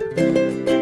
និ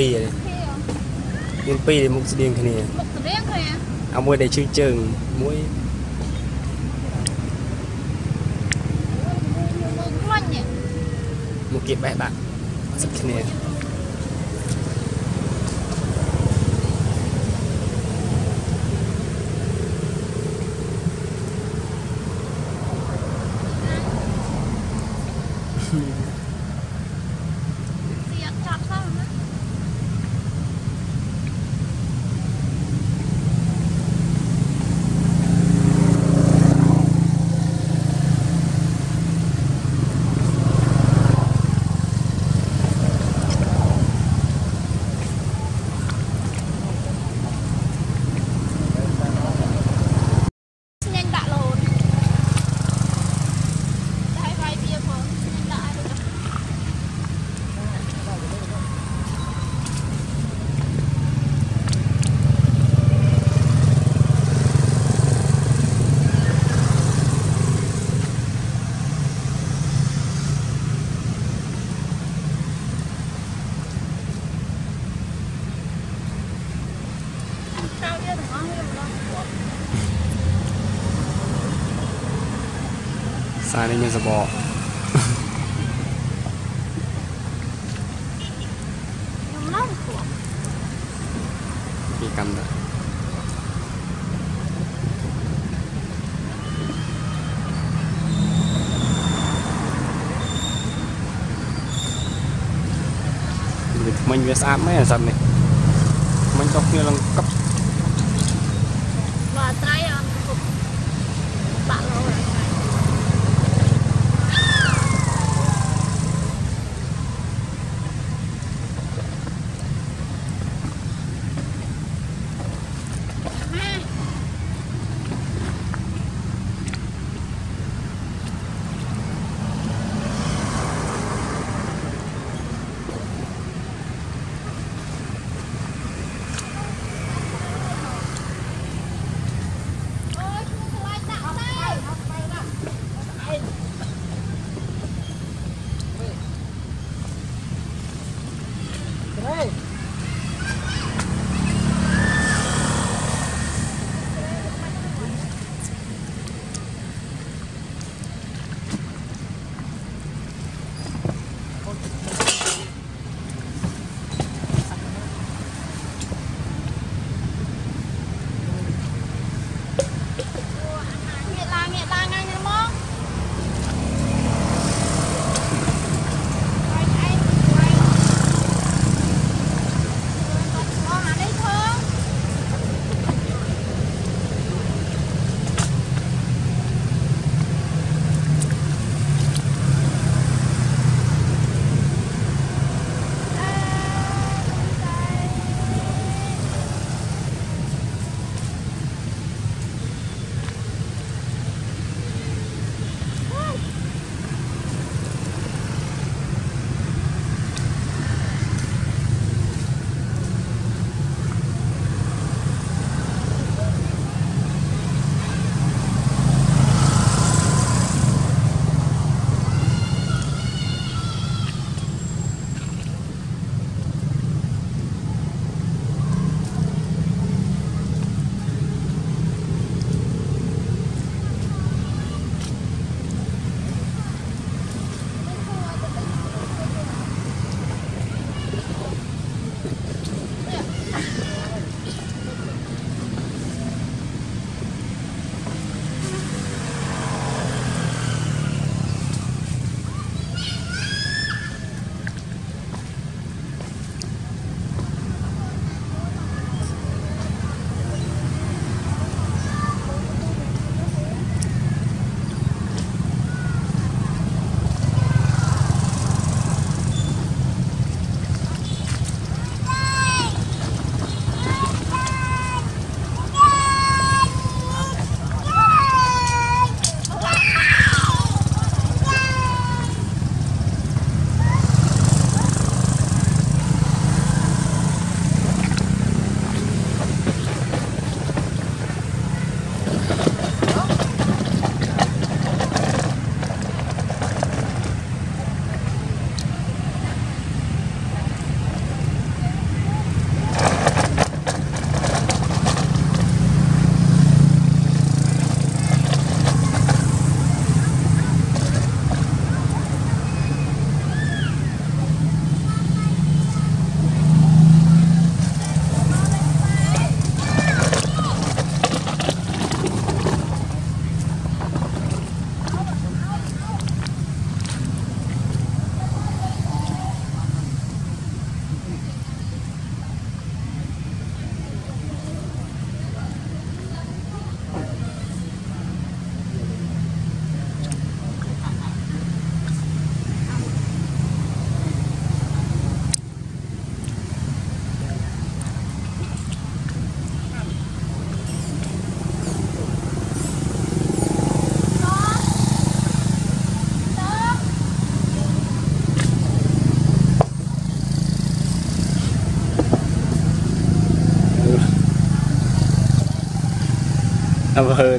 ពីរមានពីរមុខស្តៀងគ្នាមុខស្តៀងគ្នាអាមួយដែលជើងជើងមួយមកគេបេះដាក់សិតគ្នា嗯。 ខ្សែនេះមានសបកពីកម្មដែរវាថ្មិញវាស្អាតមែនអាសត្វនេះថ្មិញចុះគ្នាឡើងកឹប อำเภอ